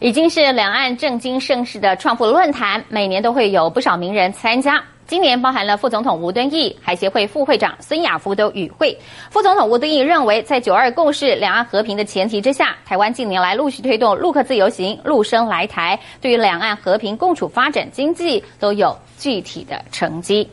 已经是两岸政经盛世的创富论坛每年都会有不少名人参加。今年包含了副总统吴敦义海协会副会长孙亚夫都与会。副总统吴敦义认为在九二共识两岸和平的前提之下台湾近年来陆续推动陆客自由行陆生来台对于两岸和平共处发展经济都有具体的成绩